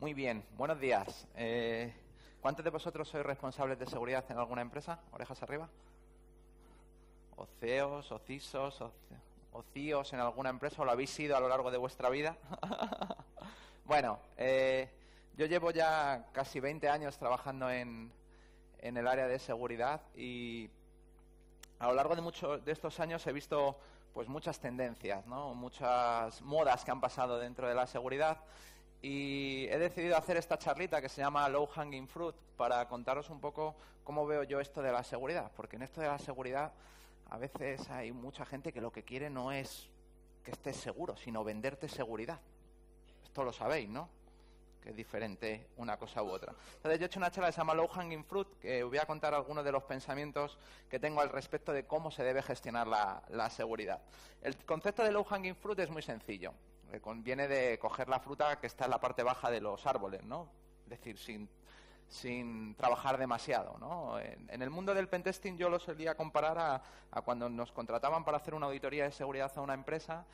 Muy bien, buenos días. Eh, ¿Cuántos de vosotros sois responsables de seguridad en alguna empresa? Orejas arriba. ¿O CEOs, o CISOs, o, CIOs en alguna empresa? ¿O lo habéis sido a lo largo de vuestra vida? bueno, eh, yo llevo ya casi 20 años trabajando en, en el área de seguridad y a lo largo de muchos de estos años he visto pues muchas tendencias, ¿no? muchas modas que han pasado dentro de la seguridad y he decidido hacer esta charlita que se llama Low Hanging Fruit para contaros un poco cómo veo yo esto de la seguridad, porque en esto de la seguridad a veces hay mucha gente que lo que quiere no es que estés seguro, sino venderte seguridad. Esto lo sabéis, ¿no? que es diferente una cosa u otra. Entonces yo he hecho una charla que se llama Low Hanging Fruit, que voy a contar algunos de los pensamientos que tengo al respecto de cómo se debe gestionar la, la seguridad. El concepto de Low Hanging Fruit es muy sencillo. Eh, viene de coger la fruta que está en la parte baja de los árboles, ¿no? Es decir, sin, sin trabajar demasiado, ¿no? En, el mundo del pentesting yo lo solía comparar a cuando nos contrataban para hacer una auditoría de seguridad a una empresa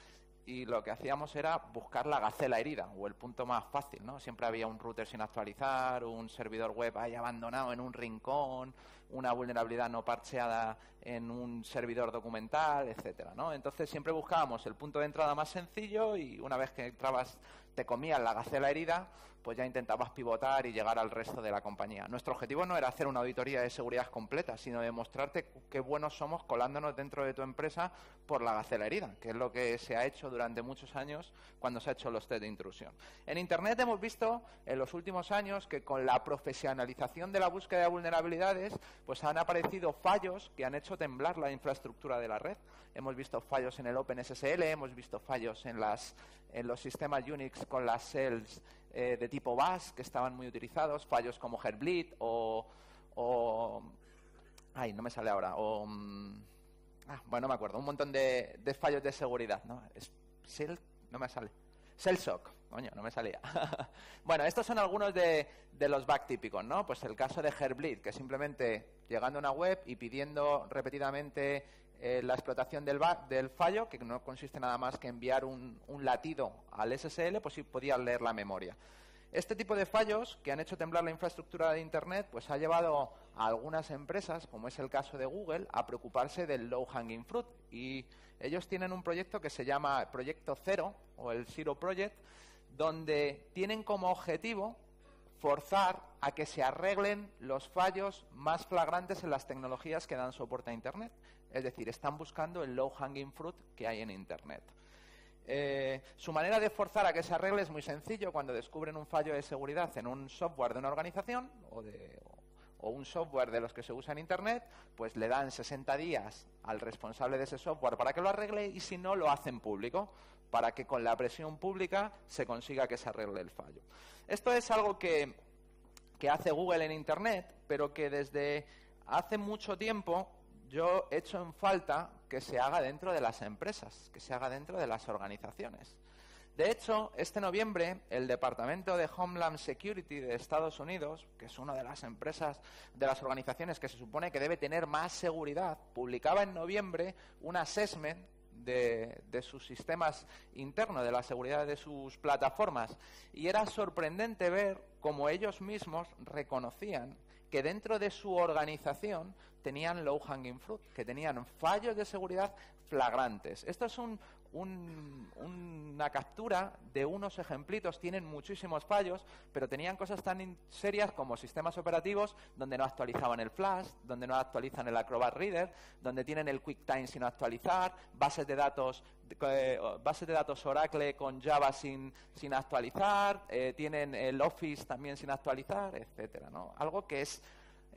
y lo que hacíamos era buscar la gacela herida o el punto más fácil, ¿no? Siempre había un router sin actualizar, un servidor web ahí abandonado en un rincón, una vulnerabilidad no parcheada en un servidor documental, etcétera, ¿no? Entonces siempre buscábamos el punto de entrada más sencillo y una vez que entrabas te comías la gacela herida, pues ya intentabas pivotar y llegar al resto de la compañía. Nuestro objetivo no era hacer una auditoría de seguridad completa, sino demostrarte qué buenos somos colándonos dentro de tu empresa por la gacela herida, que es lo que se ha hecho durante muchos años cuando se ha hecho los test de intrusión. En Internet hemos visto en los últimos años que con la profesionalización de la búsqueda de vulnerabilidades, pues han aparecido fallos que han hecho temblar la infraestructura de la red. Hemos visto fallos en el OpenSSL, hemos visto fallos en, las, en los sistemas Unix con las cells eh, de tipo BAS que estaban muy utilizados, fallos como Heartbleed o, o ay, no me sale ahora, o mm, ah, bueno, no me acuerdo, un montón de, fallos de seguridad, ¿no? Es, no me sale. Cellshock, coño, no me salía. bueno, estos son algunos de, los back típicos, ¿no? Pues el caso de Heartbleed, que simplemente llegando a una web y pidiendo repetidamente eh, la explotación del, fallo, que no consiste nada más que enviar un, latido al SSL, pues sí podía leer la memoria. Este tipo de fallos que han hecho temblar la infraestructura de Internet, pues ha llevado a algunas empresas, como es el caso de Google, a preocuparse del low hanging fruit. Y ellos tienen un proyecto que se llama Proyecto Cero, o el Zero Project, donde tienen como objetivo forzar a que se arreglen los fallos más flagrantes en las tecnologías que dan soporte a Internet. Es decir, están buscando el low hanging fruit que hay en Internet. Eh, su manera de forzar a que se arregle es muy sencillo. Cuando descubren un fallo de seguridad en un software de una organización o, un software de los que se usa en Internet, pues le dan 60 días al responsable de ese software para que lo arregle y si no, lo hacen público para que con la presión pública se consiga que se arregle el fallo. Esto es algo que, hace Google en Internet, pero que desde hace mucho tiempo yo he hecho en falta que se haga dentro de las empresas, que se haga dentro de las organizaciones. De hecho, este noviembre, el Departamento de Homeland Security de Estados Unidos, que es una de las empresas, de las organizaciones que se supone que debe tener más seguridad, publicaba en noviembre un assessment de, sus sistemas internos, de la seguridad de sus plataformas. Y era sorprendente ver cómo ellos mismos reconocían que dentro de su organización tenían low hanging fruit, que tenían fallos de seguridad flagrantes. Esto es un, una captura de unos ejemplitos, tienen muchísimos fallos, pero tenían cosas tan serias como sistemas operativos donde no actualizaban el Flash, donde no actualizan el Acrobat Reader, donde tienen el QuickTime sin actualizar, bases de datos eh, bases de datos Oracle con Java sin, sin actualizar, eh, tienen el Office también sin actualizar, etcétera, ¿no? Algo que es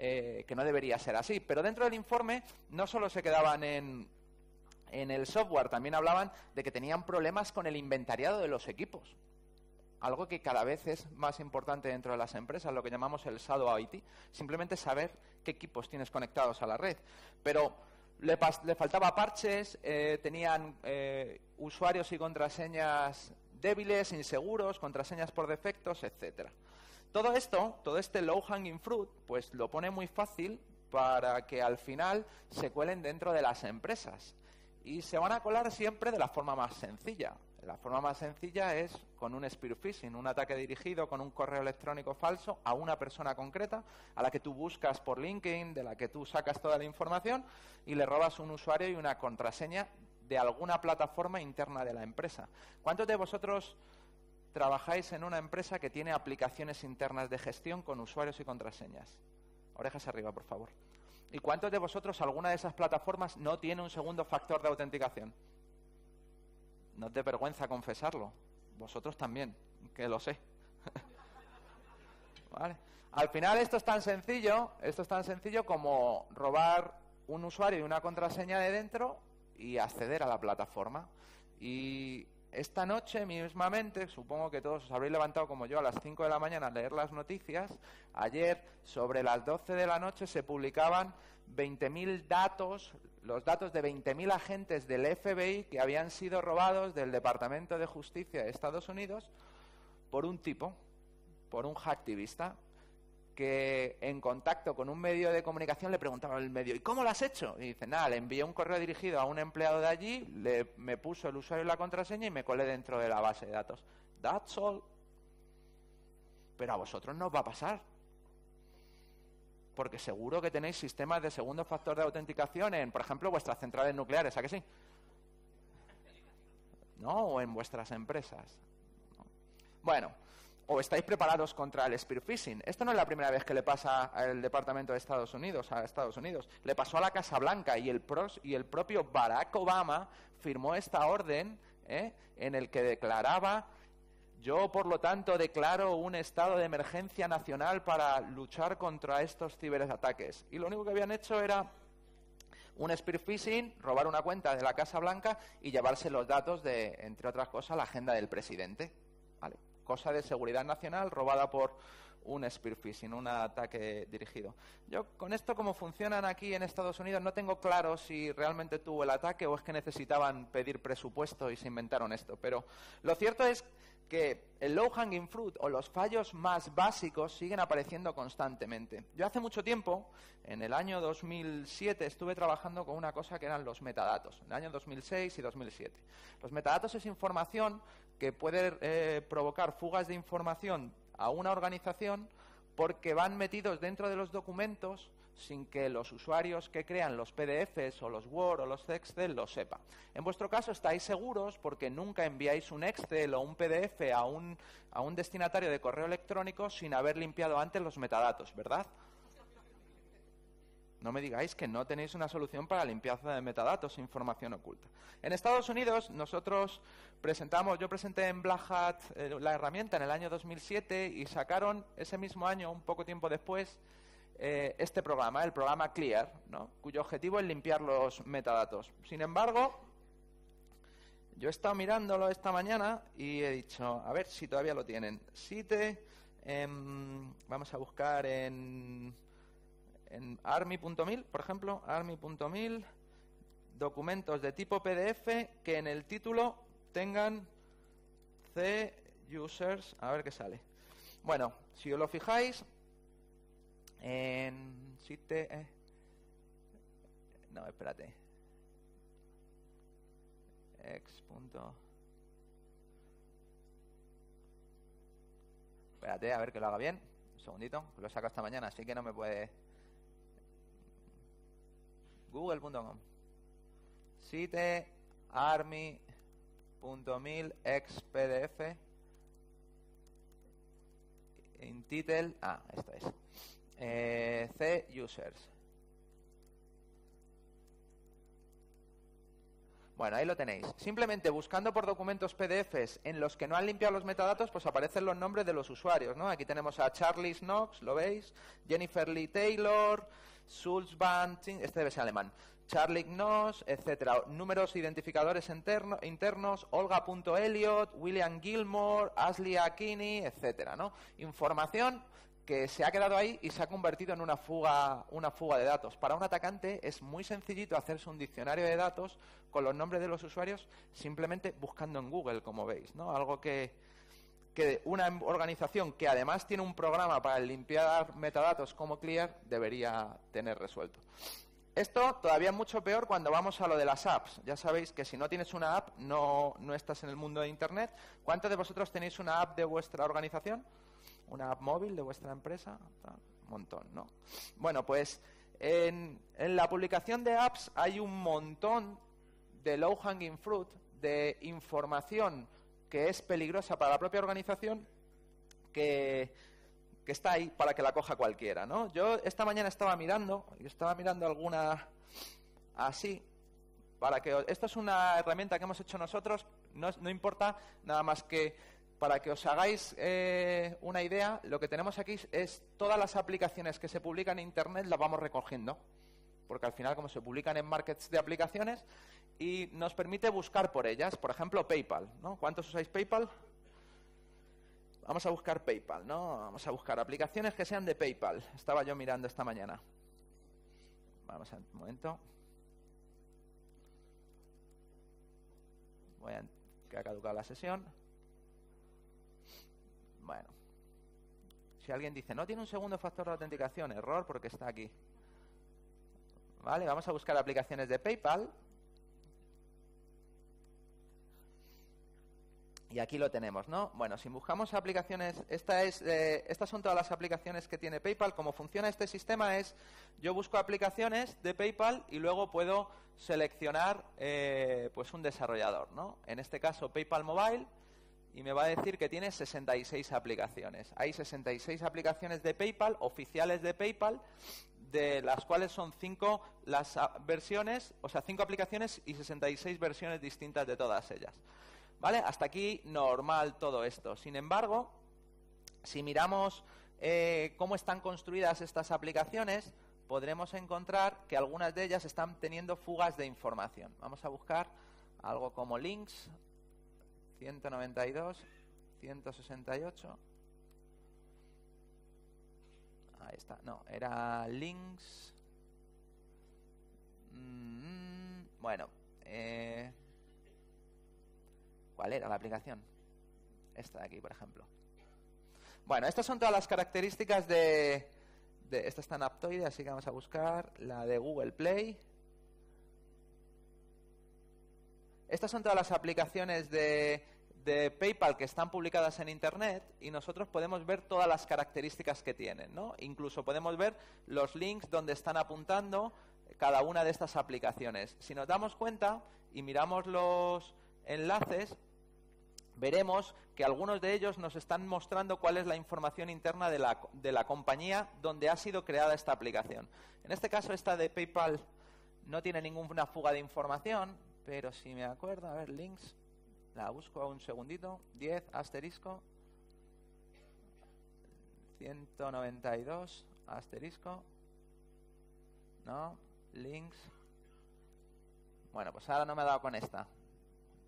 eh, que no debería ser así. Pero dentro del informe no solo se quedaban en en el software también hablaban de que tenían problemas con el inventariado de los equipos. Algo que cada vez es más importante dentro de las empresas, lo que llamamos el shadow IT. Simplemente saber qué equipos tienes conectados a la red. Pero le, faltaba parches, eh, tenían eh, usuarios y contraseñas débiles, inseguros, contraseñas por defectos, etcétera. Todo esto, todo este low hanging fruit, pues lo pone muy fácil para que al final se cuelen dentro de las empresas y se van a colar siempre de la forma más sencilla. La forma más sencilla es con un spear phishing, un ataque dirigido con un correo electrónico falso a una persona concreta a la que tú buscas por LinkedIn, de la que tú sacas toda la información y le robas un usuario y una contraseña de alguna plataforma interna de la empresa. ¿Cuántos de vosotros trabajáis en una empresa que tiene aplicaciones internas de gestión con usuarios y contraseñas? Orejas arriba, por favor. ¿Y cuántos de vosotros alguna de esas plataformas no tiene un segundo factor de autenticación? No te vergüenza confesarlo. Vosotros también, que lo sé. ¿Vale? Al final esto es tan sencillo, esto es tan sencillo como robar un usuario y una contraseña de dentro y acceder a la plataforma. Y esta noche mismamente, supongo que todos os habréis levantado como yo a las 5 de la mañana a leer las noticias, ayer sobre las 12 de la noche se publicaban 20.000 datos, los datos de 20.000 agentes del FBI que habían sido robados del Departamento de Justicia de Estados Unidos por un tipo, por un hacktivista, que en contacto con un medio de comunicación le preguntaba al medio, ¿y cómo lo has hecho? Y dice, nada, le envié un correo dirigido a un empleado de allí, le, me puso el usuario y la contraseña y me colé dentro de la base de datos. That's all. Pero a vosotros no os va a pasar. Porque seguro que tenéis sistemas de segundo factor de autenticación en, por ejemplo, vuestras centrales nucleares, ¿a que sí? ¿No? O en vuestras empresas. Bueno, o estáis preparados contra el spear phishing. Esto no es la primera vez que le pasa al Departamento de Estados Unidos, a Estados Unidos. Le pasó a la Casa Blanca y el, y el propio Barack Obama firmó esta orden ¿eh? en el que declaraba yo, por lo tanto, declaro un estado de emergencia nacional para luchar contra estos ciberataques. Y lo único que habían hecho era un spear phishing, robar una cuenta de la Casa Blanca y llevarse los datos de, entre otras cosas, la agenda del presidente. ¿Vale? Cosa de seguridad nacional robada por un spear phishing, un ataque dirigido. Yo con esto como funcionan aquí en Estados Unidos no tengo claro si realmente tuvo el ataque o es que necesitaban pedir presupuesto y se inventaron esto, pero lo cierto es que el low hanging fruit o los fallos más básicos siguen apareciendo constantemente. Yo hace mucho tiempo, en el año 2007, estuve trabajando con una cosa que eran los metadatos, en el año 2006 y 2007. Los metadatos es información que puede eh, provocar fugas de información a una organización porque van metidos dentro de los documentos sin que los usuarios que crean los PDFs o los Word o los Excel lo sepan. En vuestro caso estáis seguros porque nunca enviáis un Excel o un PDF a un, a un destinatario de correo electrónico sin haber limpiado antes los metadatos, ¿verdad? No me digáis que no tenéis una solución para limpieza de metadatos e información oculta. En Estados Unidos nosotros presentamos, yo presenté en Black Hat eh, la herramienta en el año 2007 y sacaron ese mismo año, un poco tiempo después, eh, este programa, el programa Clear, cuyo objetivo es limpiar los metadatos. Sin embargo, yo he estado mirándolo esta mañana y he dicho, a ver si todavía lo tienen. Site, em, vamos a buscar en en army.mil, por ejemplo, army.mil, documentos de tipo PDF que en el título tengan C users, a ver qué sale. Bueno, si os lo fijáis, en site... Eh, no, espérate. Ex. Espérate, a ver que lo haga bien. Un segundito, lo saco esta mañana, así que no me puede google.com. Site army.mil xpdf in title, ah, esta es, eh, C users. Bueno, ahí lo tenéis. Simplemente buscando por documentos PDFs en los que no han limpiado los metadatos, pues aparecen los nombres de los usuarios, ¿no? Aquí tenemos a Charlie Knox, ¿lo veis? Jennifer Lee Taylor, Sulzbahn, este debe ser alemán, Charlie Knox, etcétera. Números identificadores internos, Olga.Elliot, William Gilmore, Ashley Akini, etcétera, ¿no? Información que se ha quedado ahí y se ha convertido en una fuga, una fuga de datos. Para un atacante es muy sencillito hacerse un diccionario de datos con los nombres de los usuarios simplemente buscando en Google, como veis, ¿no? Algo que, que una organización que además tiene un programa para limpiar metadatos como Clear debería tener resuelto. Esto todavía es mucho peor cuando vamos a lo de las apps. Ya sabéis que si no tienes una app, no, no estás en el mundo de Internet. ¿Cuántos de vosotros tenéis una app de vuestra organización? ¿Una app móvil de vuestra empresa? Un montón, ¿no? Bueno, pues en, en la publicación de apps hay un montón de low hanging fruit, de información que es peligrosa para la propia organización que, que está ahí para que la coja cualquiera, ¿no? Yo esta mañana estaba mirando, y estaba mirando alguna así, para que esto es una herramienta que hemos hecho nosotros, no, no importa nada más que para que os hagáis eh, una idea, lo que tenemos aquí es todas las aplicaciones que se publican en Internet las vamos recogiendo, porque al final como se publican en markets de aplicaciones y nos permite buscar por ellas, por ejemplo PayPal, ¿no? ¿Cuántos usáis PayPal? Vamos a buscar PayPal, ¿no? Vamos a buscar aplicaciones que sean de PayPal. Estaba yo mirando esta mañana. Vamos a un momento. Voy a que ha caducado la sesión. Bueno. Si alguien dice, no tiene un segundo factor de autenticación, error porque está aquí. Vale, vamos a buscar aplicaciones de PayPal. Y aquí lo tenemos, ¿no? Bueno, si buscamos aplicaciones, esta es, eh, estas son todas las aplicaciones que tiene PayPal. Cómo funciona este sistema es, yo busco aplicaciones de PayPal y luego puedo seleccionar eh, pues un desarrollador, ¿no? En este caso PayPal Mobile y me va a decir que tiene 66 aplicaciones. Hay 66 aplicaciones de PayPal, oficiales de PayPal, de las cuales son 5 las versiones, o sea, 5 aplicaciones y 66 versiones distintas de todas ellas. ¿Vale? Hasta aquí normal todo esto. Sin embargo, si miramos eh, cómo están construidas estas aplicaciones, podremos encontrar que algunas de ellas están teniendo fugas de información. Vamos a buscar algo como links 192, 168. Ahí está. No, era links. Mm, bueno, eh, ¿Cuál era la aplicación? Esta de aquí, por ejemplo. Bueno, estas son todas las características de... esta está en Aptoide, así que vamos a buscar la de Google Play. Estas son todas las aplicaciones de, de PayPal que están publicadas en Internet y nosotros podemos ver todas las características que tienen, ¿no? Incluso podemos ver los links donde están apuntando cada una de estas aplicaciones. Si nos damos cuenta y miramos los enlaces, veremos que algunos de ellos nos están mostrando cuál es la información interna de la, de la, compañía donde ha sido creada esta aplicación. En este caso, esta de PayPal no tiene ninguna fuga de información, pero si me acuerdo, a ver, links, la busco un segundito, 10 asterisco, 192 asterisco, no, links, bueno, pues ahora no me ha dado con esta,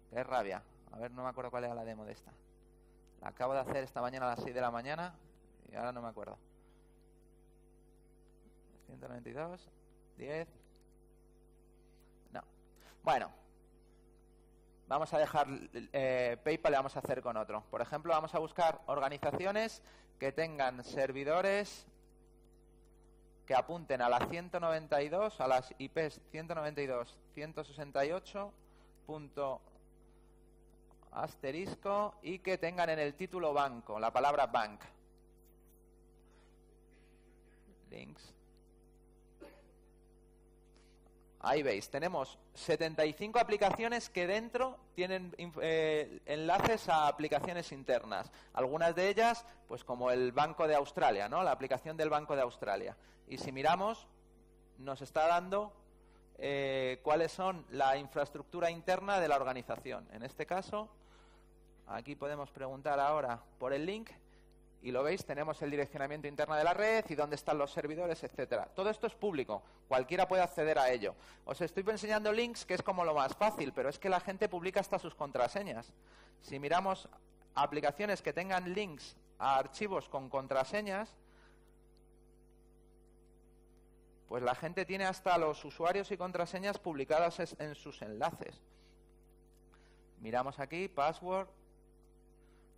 qué rabia. A ver, no me acuerdo cuál era la demo de esta. La acabo de hacer esta mañana a las 6 de la mañana y ahora no me acuerdo. 192, 10. No. Bueno, vamos a dejar eh, PayPal y vamos a hacer con otro. Por ejemplo, vamos a buscar organizaciones que tengan servidores que apunten a las 192, a las IPs 192, 168 asterisco y que tengan en el título banco, la palabra bank. Links. Ahí veis, tenemos 75 aplicaciones que dentro tienen eh, enlaces a aplicaciones internas. Algunas de ellas, pues como el Banco de Australia, ¿no? La aplicación del Banco de Australia. Y si miramos, nos está dando eh, cuáles son la infraestructura interna de la organización. En este caso, Aquí podemos preguntar ahora por el link y lo veis, tenemos el direccionamiento interno de la red y dónde están los servidores, etcétera. Todo esto es público, cualquiera puede acceder a ello. Os estoy enseñando links, que es como lo más fácil, pero es que la gente publica hasta sus contraseñas. Si miramos aplicaciones que tengan links a archivos con contraseñas, pues la gente tiene hasta los usuarios y contraseñas publicadas en sus enlaces. Miramos aquí, password,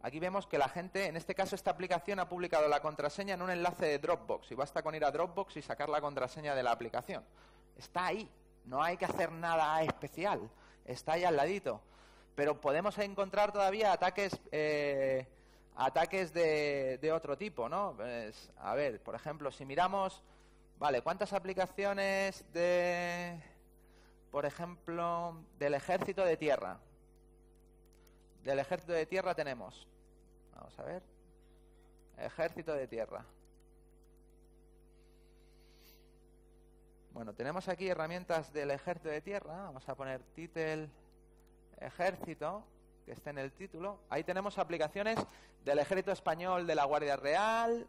Aquí vemos que la gente, en este caso esta aplicación ha publicado la contraseña en un enlace de Dropbox y basta con ir a Dropbox y sacar la contraseña de la aplicación. Está ahí. No hay que hacer nada especial. Está ahí al ladito. Pero podemos encontrar todavía ataques, eh, ataques de, de, otro tipo, ¿no? Pues, a ver, por ejemplo, si miramos, vale, ¿cuántas aplicaciones de, por ejemplo, del ejército de tierra? Del ejército de tierra tenemos, vamos a ver, ejército de tierra. Bueno, tenemos aquí herramientas del ejército de tierra. Vamos a poner title ejército, que esté en el título. Ahí tenemos aplicaciones del ejército español, de la Guardia Real,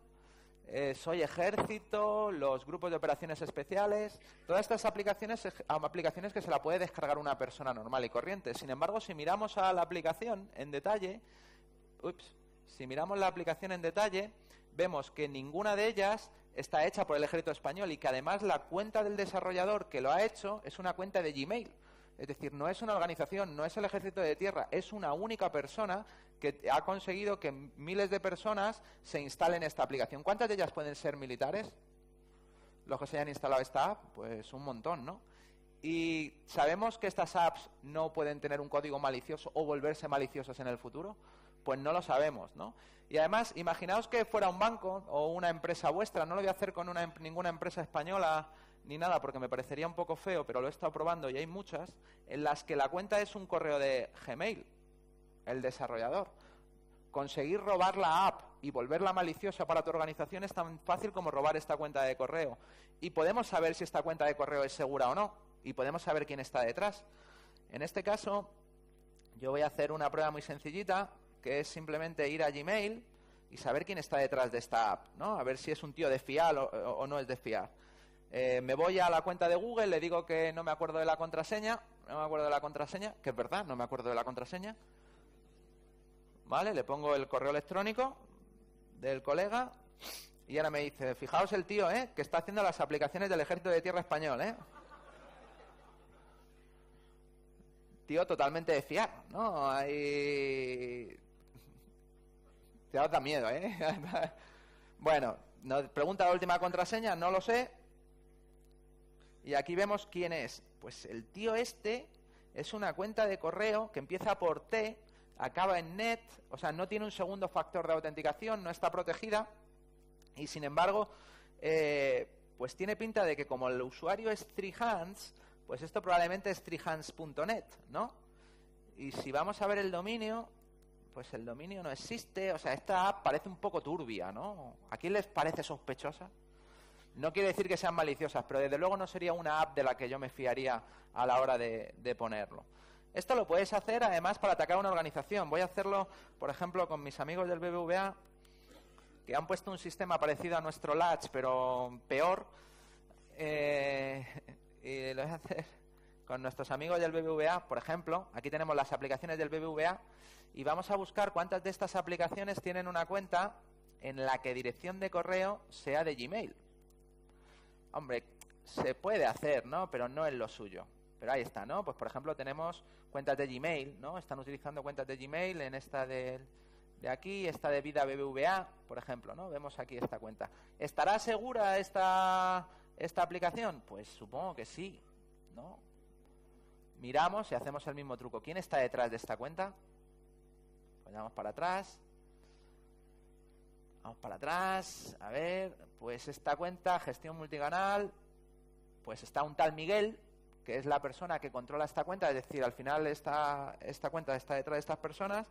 eh, Soy Ejército, los grupos de operaciones especiales. Todas estas aplicaciones, aplicaciones que se la puede descargar una persona normal y corriente. Sin embargo, si miramos a la aplicación en detalle, ups, si miramos la aplicación en detalle, vemos que ninguna de ellas está hecha por el ejército español y que además la cuenta del desarrollador que lo ha hecho es una cuenta de Gmail. Es decir, no es una organización, no es el ejército de tierra, es una única persona que ha conseguido que miles de personas se instalen esta aplicación. ¿Cuántas de ellas pueden ser militares? Los que se hayan instalado esta app, pues un montón, ¿no? Y sabemos que estas apps no pueden tener un código malicioso o volverse maliciosas en el futuro. Pues no lo sabemos, ¿no? Y además, imaginaos que fuera un banco o una empresa vuestra, no lo voy a hacer con una, ninguna empresa española ni nada porque me parecería un poco feo, pero lo he estado probando y hay muchas, en las que la cuenta es un correo de Gmail, el desarrollador. Conseguir robar la app y volverla maliciosa para tu organización es tan fácil como robar esta cuenta de correo. Y podemos saber si esta cuenta de correo es segura o no. Y podemos saber quién está detrás. En este caso, yo voy a hacer una prueba muy sencillita que es simplemente ir a Gmail y saber quién está detrás de esta app, ¿no? A ver si es un tío de fiar o, no es de fiar. Eh, me voy a la cuenta de Google, le digo que no me acuerdo de la contraseña, no me acuerdo de la contraseña, que es verdad, no me acuerdo de la contraseña. ¿Vale? Le pongo el correo electrónico del colega y ahora me dice, fijaos el tío, ¿eh? Que está haciendo las aplicaciones del Ejército de Tierra Español, ¿eh? Tío totalmente de fiar, ¿no? Hay te da miedo, ¿eh? bueno, pregunta la última contraseña, no lo sé. Y aquí vemos quién es. Pues el tío este es una cuenta de correo que empieza por T, acaba en net, o sea, no tiene un segundo factor de autenticación, no está protegida. Y sin embargo, eh, pues tiene pinta de que como el usuario es Hands, pues esto probablemente es treehands.net, ¿no? Y si vamos a ver el dominio, pues el dominio no existe. O sea, esta app parece un poco turbia, ¿no? ¿A quién les parece sospechosa? No quiere decir que sean maliciosas, pero desde luego no sería una app de la que yo me fiaría a la hora de, ponerlo. Esto lo puedes hacer además para atacar a una organización. Voy a hacerlo, por ejemplo, con mis amigos del BBVA, que han puesto un sistema parecido a nuestro Latch, pero peor. Eh, y lo voy a hacer con nuestros amigos del BBVA, por ejemplo. Aquí tenemos las aplicaciones del BBVA y vamos a buscar cuántas de estas aplicaciones tienen una cuenta en la que dirección de correo sea de Gmail. Hombre, se puede hacer, ¿no? Pero no es lo suyo. Pero ahí está, ¿no? Pues por ejemplo tenemos cuentas de Gmail, ¿no? Están utilizando cuentas de Gmail en esta de, aquí, esta de Vida BBVA, por ejemplo, ¿no? Vemos aquí esta cuenta. ¿Estará segura esta, esta aplicación? Pues supongo que sí, ¿no? Miramos y hacemos el mismo truco. ¿Quién está detrás de esta cuenta? Vamos para atrás. Vamos para atrás. A ver, pues esta cuenta, gestión multicanal, pues está un tal Miguel, que es la persona que controla esta cuenta, es decir, al final esta, esta cuenta está detrás de estas personas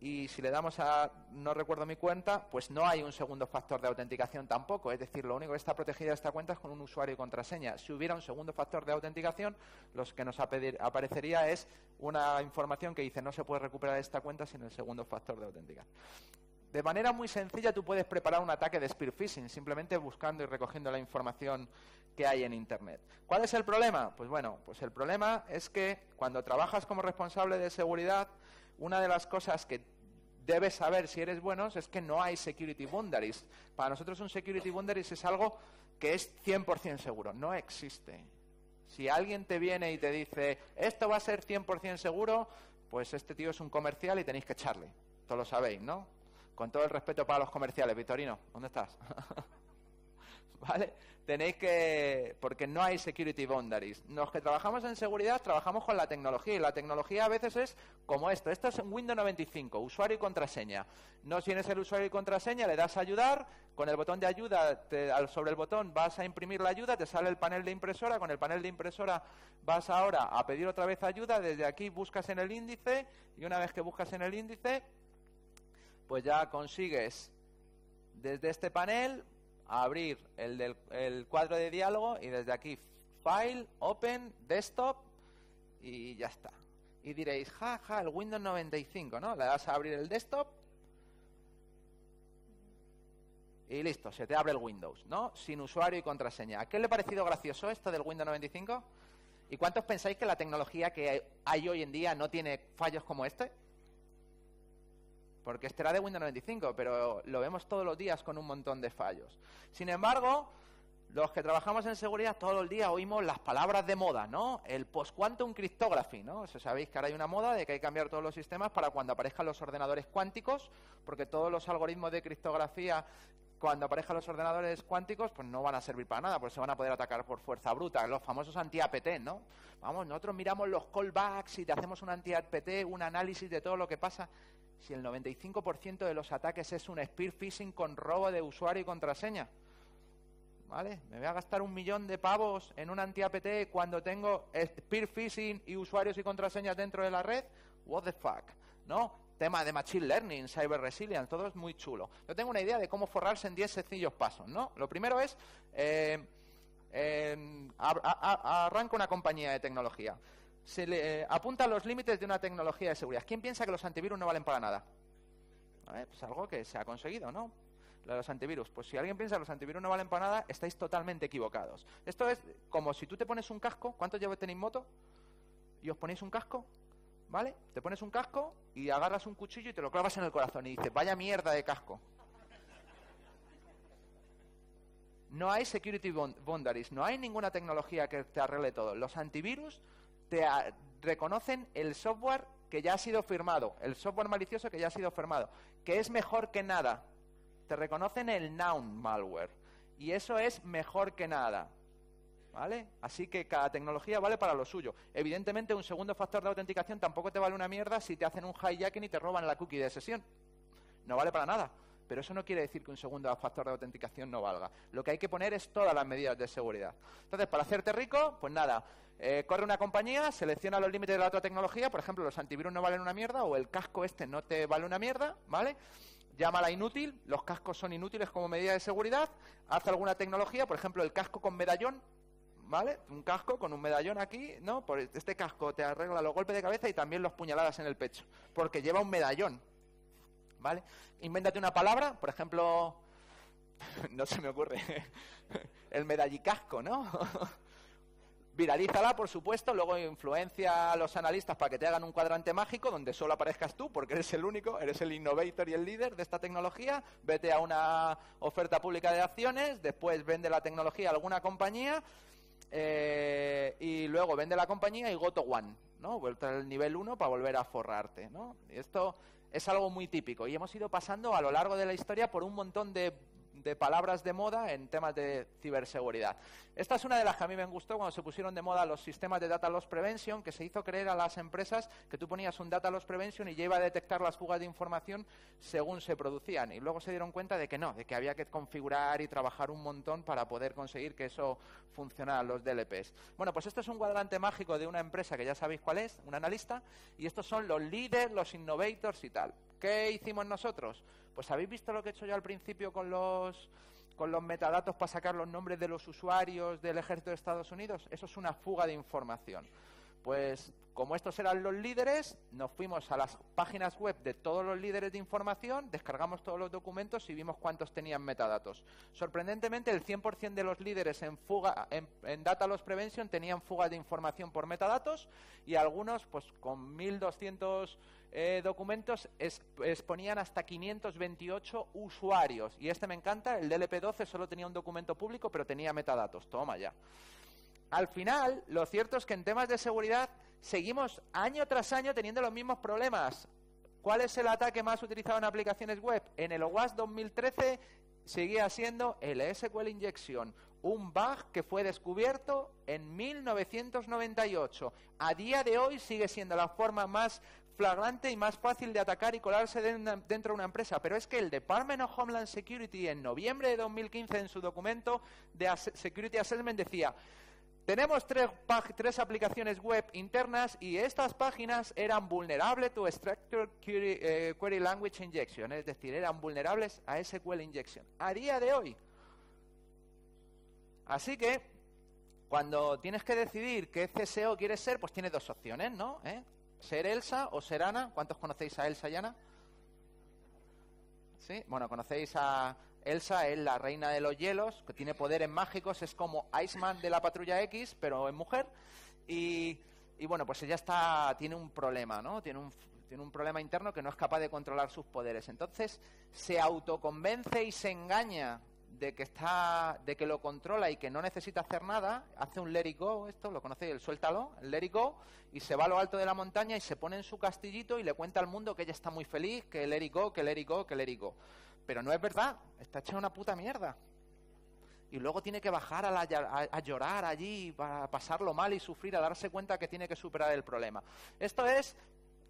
y si le damos a no recuerdo mi cuenta, pues no hay un segundo factor de autenticación tampoco. Es decir, lo único que está protegida esta cuenta es con un usuario y contraseña. Si hubiera un segundo factor de autenticación, lo que nos aparecería es una información que dice no se puede recuperar esta cuenta sin el segundo factor de autenticación. De manera muy sencilla tú puedes preparar un ataque de spear phishing simplemente buscando y recogiendo la información que hay en Internet. ¿Cuál es el problema? Pues bueno, pues el problema es que cuando trabajas como responsable de seguridad, una de las cosas que debes saber si eres bueno es que no hay security boundaries. Para nosotros un security boundaries es algo que es 100% seguro, no existe. Si alguien te viene y te dice, esto va a ser 100% seguro, pues este tío es un comercial y tenéis que echarle. Todos lo sabéis, ¿no? Con todo el respeto para los comerciales, Victorino, ¿dónde estás? ¿vale? Tenéis que... porque no hay security boundaries. Los que trabajamos en seguridad trabajamos con la tecnología y la tecnología a veces es como esto. Esto es en Windows 95, usuario y contraseña. No tienes el usuario y contraseña, le das ayudar, con el botón de ayuda, sobre el botón vas a imprimir la ayuda, te sale el panel de impresora, con el panel de impresora vas ahora a pedir otra vez ayuda, desde aquí buscas en el índice y una vez que buscas en el índice, pues ya consigues desde este panel abrir el, del, cuadro de diálogo y desde aquí File, Open, Desktop y ya está. Y diréis, jaja, el Windows 95, ¿no? Le das a abrir el desktop y listo, se te abre el Windows, ¿no? Sin usuario y contraseña. ¿A qué le ha parecido gracioso esto del Windows 95? ¿Y cuántos pensáis que la tecnología que hay hoy en día no tiene fallos como este? Porque este era de Windows 95, pero lo vemos todos los días con un montón de fallos. Sin embargo, los que trabajamos en seguridad todo el día oímos las palabras de moda, ¿no? El post-quantum cryptography, ¿no? sabéis que ahora hay una moda de que hay que cambiar todos los sistemas para cuando aparezcan los ordenadores cuánticos, porque todos los algoritmos de criptografía cuando aparezcan los ordenadores cuánticos, pues no van a servir para nada, porque se van a poder atacar por fuerza bruta, los famosos anti-APT, ¿no? Vamos, nosotros miramos los callbacks y te hacemos un anti-APT, un análisis de todo lo que pasa si el 95% de los ataques es un spear phishing con robo de usuario y contraseña? ¿Vale? Me voy a gastar un millón de pavos en un anti-APT cuando tengo spear phishing y usuarios y contraseñas dentro de la red. What the fuck, ¿no? Tema de machine learning, cyber resilience, todo es muy chulo. Yo tengo una idea de cómo forrarse en 10 sencillos pasos, ¿no? Lo primero es eh, arranca una compañía de tecnología se le eh, apunta a los límites de una tecnología de seguridad. ¿Quién piensa que los antivirus no valen para nada? Pues algo que se ha conseguido, ¿no? los antivirus. Pues si alguien piensa que los antivirus no valen para nada, estáis totalmente equivocados. Esto es como si tú te pones un casco. ¿Cuántos llevo tenéis moto? Y os ponéis un casco, ¿vale? Te pones un casco y agarras un cuchillo y te lo clavas en el corazón y dices, vaya mierda de casco. No hay security boundaries, no hay ninguna tecnología que te arregle todo. Los antivirus te reconocen el software que ya ha sido firmado, el software malicioso que ya ha sido firmado, que es mejor que nada. Te reconocen el noun malware. Y eso es mejor que nada. ¿Vale? Así que cada tecnología vale para lo suyo. Evidentemente, un segundo factor de autenticación tampoco te vale una mierda si te hacen un hijacking y te roban la cookie de sesión. No vale para nada. Pero eso no quiere decir que un segundo factor de autenticación no valga. Lo que hay que poner es todas las medidas de seguridad. Entonces, para hacerte rico, pues nada, eh, corre una compañía, selecciona los límites de la otra tecnología, por ejemplo, los antivirus no valen una mierda o el casco este no te vale una mierda, ¿vale? Llámala inútil, los cascos son inútiles como medida de seguridad, haz alguna tecnología, por ejemplo, el casco con medallón, ¿vale? Un casco con un medallón aquí, ¿no? Por este casco te arregla los golpes de cabeza y también los puñaladas en el pecho, porque lleva un medallón, ¿vale? Invéntate una palabra, por ejemplo, no se me ocurre, el medallicasco, ¿no? Viralízala, por supuesto, luego influencia a los analistas para que te hagan un cuadrante mágico donde solo aparezcas tú, porque eres el único, eres el innovator y el líder de esta tecnología. Vete a una oferta pública de acciones, después vende la tecnología a alguna compañía eh, y luego vende la compañía y go to one, ¿no? Vuelta al nivel 1 para volver a forrarte, ¿no? Y esto es algo muy típico y hemos ido pasando a lo largo de la historia por un montón de de palabras de moda en temas de ciberseguridad. Esta es una de las que a mí me gustó cuando se pusieron de moda los sistemas de Data Loss Prevention, que se hizo creer a las empresas que tú ponías un Data Loss Prevention y ya iba a detectar las fugas de información según se producían. Y luego se dieron cuenta de que no, de que había que configurar y trabajar un montón para poder conseguir que eso funcionara, los DLPs. Bueno, pues esto es un cuadrante mágico de una empresa que ya sabéis cuál es, un analista, y estos son los líderes, los innovators y tal. ¿Qué hicimos nosotros? Pues habéis visto lo que he hecho yo al principio con los metadatos para sacar los nombres de los usuarios del ejército de Estados Unidos. Eso es una fuga de información. Pues como estos eran los líderes, nos fuimos a las páginas web de todos los líderes de información, descargamos todos los documentos y vimos cuántos tenían metadatos. Sorprendentemente, el 100% de los líderes en fuga en, Data Loss Prevention tenían fuga de información por metadatos y algunos, pues con 1200 eh, documentos, exponían hasta 528 usuarios. Y este me encanta, el DLP12 solo tenía un documento público, pero tenía metadatos. Toma ya al final, lo cierto es que en temas de seguridad seguimos año tras año teniendo los mismos problemas. ¿Cuál es el ataque más utilizado en aplicaciones web? En el OWASP 2013 seguía siendo el SQL Injection, un bug que fue descubierto en 1998. A día de hoy sigue siendo la forma más flagrante y más fácil de atacar y colarse dentro de una empresa. Pero es que el Department of Homeland Security en noviembre de 2015 en su documento de Security Assessment decía tenemos tres, aplicaciones web internas y estas páginas eran vulnerables to Structured query, eh, Language Injection, es decir, eran vulnerables a SQL Injection. A día de hoy. Así que, cuando tienes que decidir qué CSO quieres ser, pues tienes dos opciones, ¿no? ¿Eh? Ser Elsa o ser Ana. ¿Cuántos conocéis a Elsa y Ana? ¿Sí? Bueno, conocéis a Elsa es la reina de los hielos, que tiene poderes mágicos, es como Iceman de la Patrulla X, pero en mujer. Y, bueno, pues ella está, tiene un problema, ¿no? Tiene un, tiene un problema interno que no es capaz de controlar sus poderes. Entonces se autoconvence y se engaña de que está, de que lo controla y que no necesita hacer nada, hace un let it go, esto lo conocéis, el suéltalo, el let it go, y se va a lo alto de la montaña y se pone en su castillito y le cuenta al mundo que ella está muy feliz, que let it go, que let it go, que let it go. Pero no es verdad, está hecha una puta mierda. Y luego tiene que bajar a, llorar allí para pasarlo mal y sufrir, a darse cuenta que tiene que superar el problema. Esto es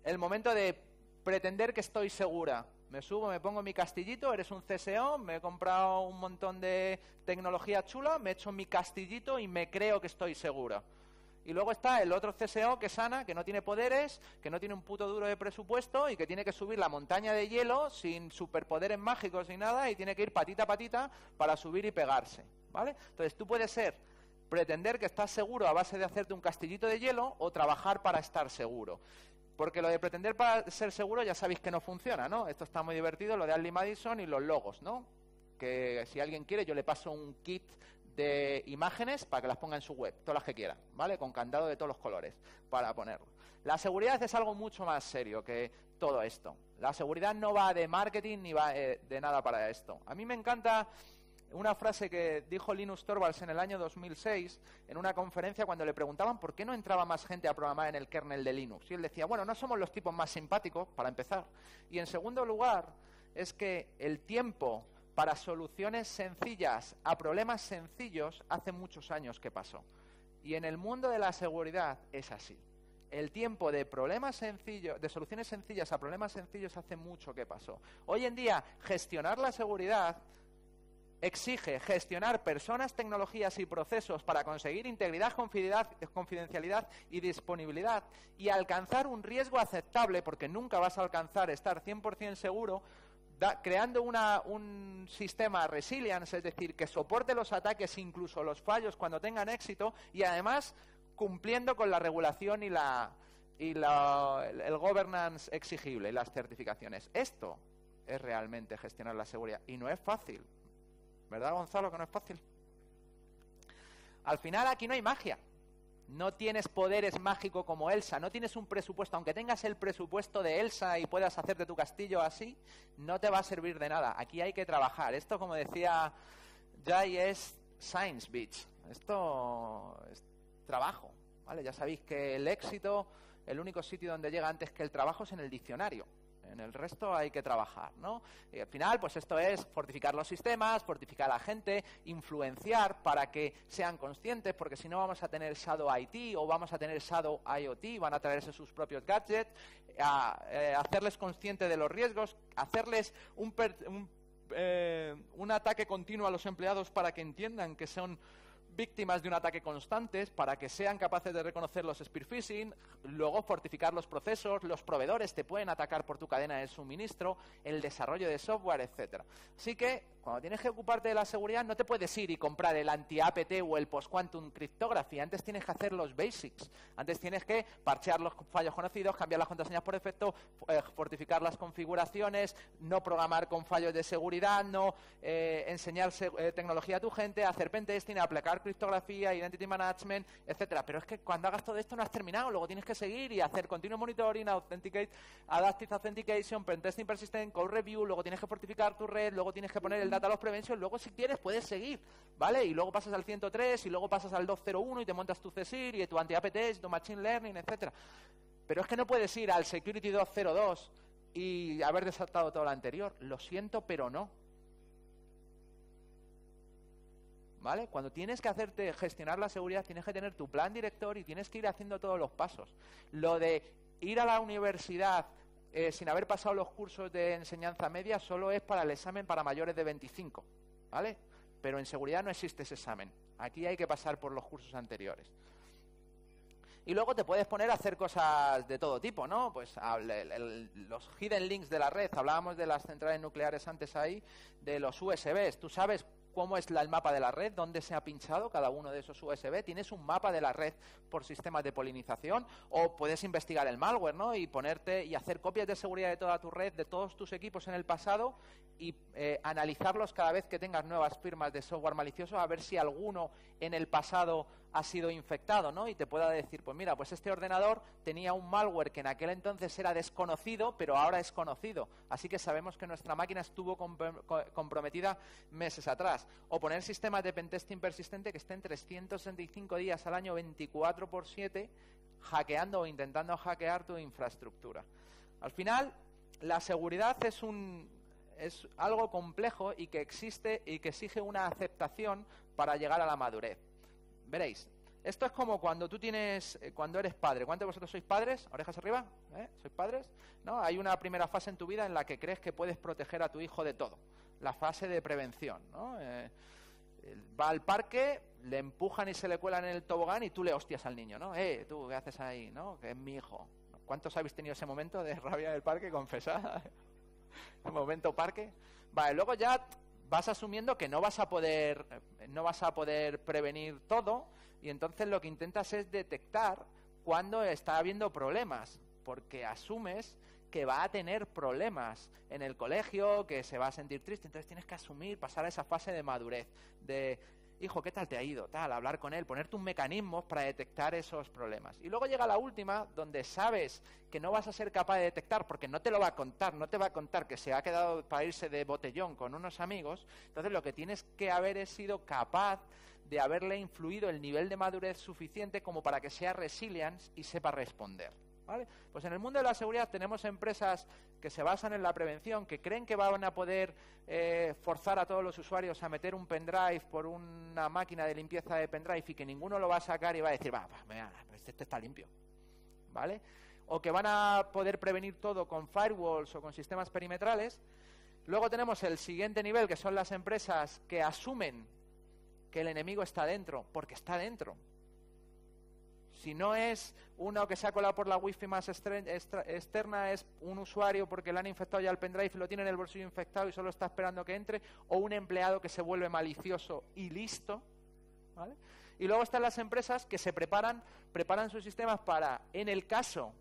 el momento de pretender que estoy segura. Me subo, me pongo mi castillito, eres un CSO, me he comprado un montón de tecnología chula, me he hecho mi castillito y me creo que estoy segura. Y luego está el otro CSO que sana, que no tiene poderes, que no tiene un puto duro de presupuesto y que tiene que subir la montaña de hielo sin superpoderes mágicos ni nada y tiene que ir patita a patita para subir y pegarse. ¿Vale? Entonces tú puedes ser pretender que estás seguro a base de hacerte un castillito de hielo o trabajar para estar seguro. Porque lo de pretender para ser seguro ya sabéis que no funciona, ¿no? Esto está muy divertido, lo de Andy Madison y los logos, ¿no? Que si alguien quiere yo le paso un kit de imágenes para que las ponga en su web, todas las que quiera, ¿vale? Con candado de todos los colores para ponerlo. La seguridad es algo mucho más serio que todo esto. La seguridad no va de marketing ni va eh, de nada para esto. A mí me encanta una frase que dijo Linus Torvalds en el año 2006 en una conferencia cuando le preguntaban por qué no entraba más gente a programar en el kernel de Linux. Y él decía, bueno, no somos los tipos más simpáticos, para empezar. Y en segundo lugar, es que el tiempo para soluciones sencillas a problemas sencillos hace muchos años que pasó. Y en el mundo de la seguridad es así. El tiempo de problemas sencillos, de soluciones sencillas a problemas sencillos hace mucho que pasó. Hoy en día, gestionar la seguridad exige gestionar personas, tecnologías y procesos para conseguir integridad, confidencialidad y disponibilidad y alcanzar un riesgo aceptable, porque nunca vas a alcanzar estar 100% seguro creando un sistema resilience, es decir, que soporte los ataques, incluso los fallos cuando tengan éxito, y además cumpliendo con la regulación y la y el, governance exigible las certificaciones. Esto es realmente gestionar la seguridad y no es fácil. ¿Verdad, Gonzalo, que no es fácil? Al final aquí no hay magia no tienes poderes mágicos como Elsa, no tienes un presupuesto, aunque tengas el presupuesto de Elsa y puedas hacerte tu castillo así, no te va a servir de nada. Aquí hay que trabajar. Esto, como decía Jay, es Science Beach. Esto es trabajo. ¿vale? Ya sabéis que el éxito, el único sitio donde llega antes que el trabajo es en el diccionario. En el resto hay que trabajar, ¿no? Al final, pues esto es fortificar los sistemas, fortificar a la gente, influenciar para que sean conscientes, porque si no vamos a tener Shadow IT o vamos a tener Shadow IoT, van a traerse sus propios gadgets, eh, hacerles conscientes de los riesgos, hacerles un, eh, un ataque continuo a los empleados para que entiendan que son víctimas de un ataque constante para que sean capaces de reconocer los spear phishing, luego fortificar los procesos, los proveedores te pueden atacar por tu cadena de suministro, el desarrollo de software, etcétera. Así que cuando tienes que ocuparte de la seguridad no te puedes ir y comprar el anti-APT o el post-quantum cryptography, antes tienes que hacer los basics, antes tienes que parchear los fallos conocidos, cambiar las contraseñas por defecto, eh, fortificar las configuraciones, no programar con fallos de seguridad, no eh, enseñar eh, tecnología a tu gente, hacer pentesting, aplicar criptografía, identity management, etcétera. Pero es que cuando hagas todo esto no has terminado, luego tienes que seguir y hacer continuo monitoring, authenticate, adaptive authentication, pentesting persistent, code review, luego tienes que fortificar tu red, luego tienes que poner el data loss prevention, luego si quieres puedes seguir, ¿vale? Y luego pasas al 103 y luego pasas al 201 y te montas tu CSIR y tu anti-APT, tu machine learning, etcétera. Pero es que no puedes ir al security 202 y haber desatado todo lo anterior. Lo siento, pero no. ¿Vale? Cuando tienes que hacerte gestionar la seguridad, tienes que tener tu plan director y tienes que ir haciendo todos los pasos. Lo de ir a la universidad eh, sin haber pasado los cursos de enseñanza media solo es para el examen para mayores de 25, ¿vale? Pero en seguridad no existe ese examen. Aquí hay que pasar por los cursos anteriores. Y luego te puedes poner a hacer cosas de todo tipo, ¿no? Pues los hidden links de la red, hablábamos de las centrales nucleares antes ahí, de los USBs. Tú sabes cómo es el mapa de la red, dónde se ha pinchado cada uno de esos USB. Tienes un mapa de la red por sistemas de polinización o puedes investigar el malware, ¿no? Y ponerte y hacer copias de seguridad de toda tu red, de todos tus equipos en el pasado y eh, analizarlos cada vez que tengas nuevas firmas de software malicioso a ver si alguno en el pasado ha sido infectado, ¿no? Y te pueda decir, pues mira, pues este ordenador tenía un malware que en aquel entonces era desconocido, pero ahora es conocido. Así que sabemos que nuestra máquina estuvo comprometida meses atrás. O poner sistemas de pentesting persistente que estén 365 días al año, 24 por 7, hackeando o intentando hackear tu infraestructura. Al final, la seguridad es un es algo complejo y que existe y que exige una aceptación para llegar a la madurez. Veréis, esto es como cuando tú tienes, eh, cuando eres padre. ¿Cuántos de vosotros sois padres? Orejas arriba, ¿eh? ¿Sois padres? ¿No? Hay una primera fase en tu vida en la que crees que puedes proteger a tu hijo de todo. La fase de prevención, ¿no? Eh, va al parque, le empujan y se le cuelan en el tobogán y tú le hostias al niño, ¿no? Eh, tú, ¿qué haces ahí? ¿No? Que es mi hijo. ¿Cuántos habéis tenido ese momento de rabia del parque? Confesad. el momento parque. Vale, luego ya vas asumiendo que no vas a poder no vas a poder prevenir todo y entonces lo que intentas es detectar cuando está habiendo problemas, porque asumes que va a tener problemas en el colegio, que se va a sentir triste, entonces tienes que asumir, pasar a esa fase de madurez, de hijo, ¿qué tal te ha ido? Tal, hablar con él, ponerte un mecanismo para detectar esos problemas. Y luego llega la última, donde sabes que no vas a ser capaz de detectar, porque no te lo va a contar, no te va a contar que se ha quedado para irse de botellón con unos amigos, entonces lo que tienes que haber sido capaz de haberle influido el nivel de madurez suficiente como para que sea resilience y sepa responder. Pues en el mundo de la seguridad tenemos empresas que se basan en la prevención, que creen que van a poder eh, forzar a todos los usuarios a meter un pendrive por una máquina de limpieza de pendrive y que ninguno lo va a sacar y va a decir, va, pues este está limpio, ¿vale? O que van a poder prevenir todo con firewalls o con sistemas perimetrales. Luego tenemos el siguiente nivel, que son las empresas que asumen que el enemigo está dentro, porque está dentro. Si no es uno que se ha colado por la wifi más externa, es un usuario porque le han infectado ya el pendrive y lo tiene en el bolsillo infectado y solo está esperando que entre, o un empleado que se vuelve malicioso y listo. Y luego están las empresas que se preparan, preparan sus sistemas para, en el caso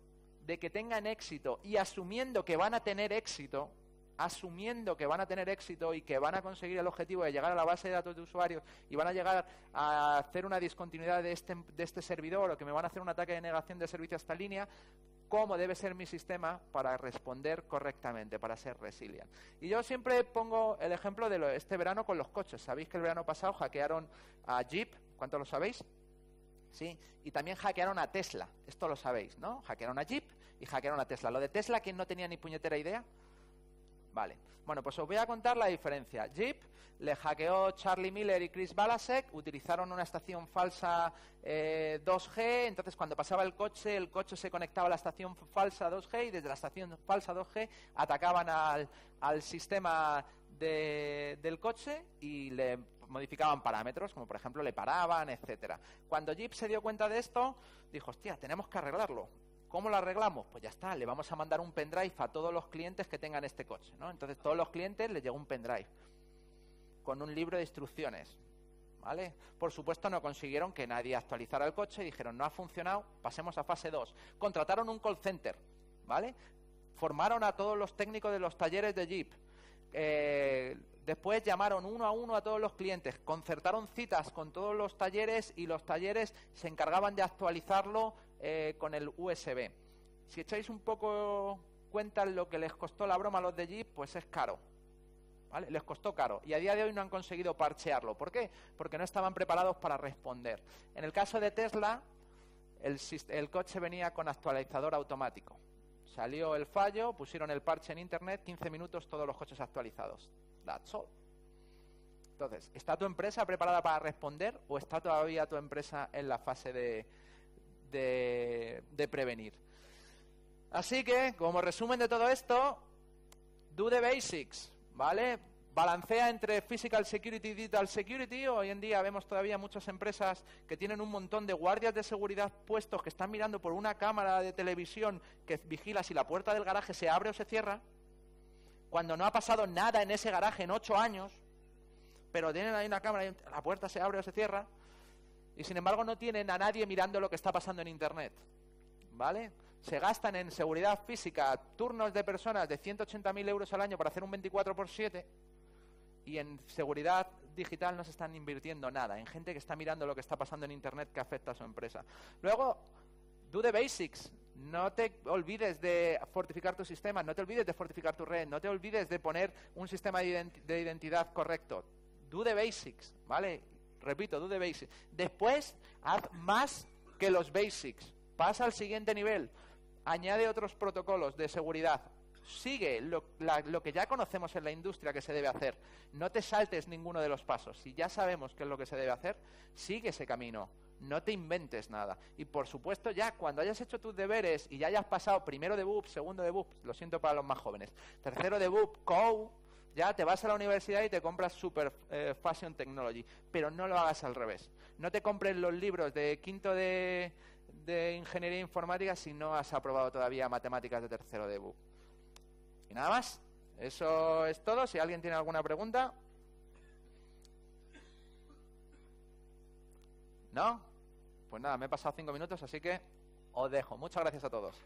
de que tengan éxito y asumiendo que van a tener éxito, asumiendo que van a tener éxito y que van a conseguir el objetivo de llegar a la base de datos de usuarios y van a llegar a hacer una discontinuidad de este, de este servidor o que me van a hacer un ataque de negación de servicio a esta línea, cómo debe ser mi sistema para responder correctamente, para ser resilient. Y yo siempre pongo el ejemplo de este verano con los coches. Sabéis que el verano pasado hackearon a Jeep, ¿cuánto lo sabéis? Sí, y también hackearon a Tesla, esto lo sabéis, ¿no? Hackearon a Jeep y hackearon a Tesla. Lo de Tesla, ¿quién no tenía ni puñetera idea? Vale. Bueno, pues os voy a contar la diferencia. Jeep le hackeó Charlie Miller y Chris Balasek, utilizaron una estación falsa 2G, eh, entonces cuando pasaba el coche, el coche se conectaba a la estación falsa 2G y desde la estación falsa 2G atacaban al, sistema del coche y le modificaban parámetros, como por ejemplo le paraban, etcétera. Cuando Jeep se dio cuenta de esto, dijo, hostia, tenemos que arreglarlo. ¿Cómo lo arreglamos? Pues ya está, le vamos a mandar un pendrive a todos los clientes que tengan este coche, ¿no? Entonces todos los clientes les llegó un pendrive con un libro de instrucciones, ¿vale? Por supuesto no consiguieron que nadie actualizara el coche, dijeron, no ha funcionado, pasemos a fase 2. Contrataron un call center, ¿vale? Formaron a todos los técnicos de los talleres de Jeep. Eh, después llamaron uno a uno a todos los clientes, concertaron citas con todos los talleres y los talleres se encargaban de actualizarlo eh, con el USB. Si echáis un poco cuenta lo que les costó la broma a los de Jeep, pues es caro. Les costó caro y a día de hoy no han conseguido parchearlo. ¿Por qué? Porque no estaban preparados para responder. En el caso de Tesla, el, el coche venía con actualizador automático. Salió el fallo, pusieron el parche en internet, 15 minutos todos los coches actualizados. That's all. Entonces, ¿está tu empresa preparada para responder o está todavía tu empresa en la fase de, de, prevenir? Así que, como resumen de todo esto, do the basics, ¿vale? Balancea entre physical security y digital security. Hoy en día vemos todavía muchas empresas que tienen un montón de guardias de seguridad puestos que están mirando por una cámara de televisión que vigila si la puerta del garaje se abre o se cierra, cuando no ha pasado nada en ese garaje en ocho años, pero tienen ahí una cámara y la puerta se abre o se cierra, y sin embargo no tienen a nadie mirando lo que está pasando en Internet. ¿Vale? Se gastan en seguridad física turnos de personas de 180.000 euros al año para hacer un 24 por 7 y en seguridad digital no se están invirtiendo nada, en gente que está mirando lo que está pasando en Internet que afecta a su empresa. Luego, do the basics. No te olvides de fortificar tu sistema, no te olvides de fortificar tu red, no te olvides de poner un sistema de identidad correcto do the basics, ¿vale? Repito, do the basics. Después, haz más que los basics. Pasa al siguiente nivel. Añade otros protocolos de seguridad. Sigue lo, lo, que ya conocemos en la industria que se debe hacer. No te saltes ninguno de los pasos. Si ya sabemos qué es lo que se debe hacer, sigue ese camino. No te inventes nada. Y por supuesto, ya cuando hayas hecho tus deberes y ya hayas pasado primero de BUP, segundo de BUP, lo siento para los más jóvenes, tercero de BUP, CO, ya te vas a la universidad y te compras Super eh, Fashion Technology, pero no lo hagas al revés. No te compres los libros de quinto de, Ingeniería Informática si no has aprobado todavía Matemáticas de tercero de BU. Y nada más. Eso es todo. Si alguien tiene alguna pregunta. ¿No? Pues nada, me he pasado cinco minutos, así que os dejo. Muchas gracias a todos.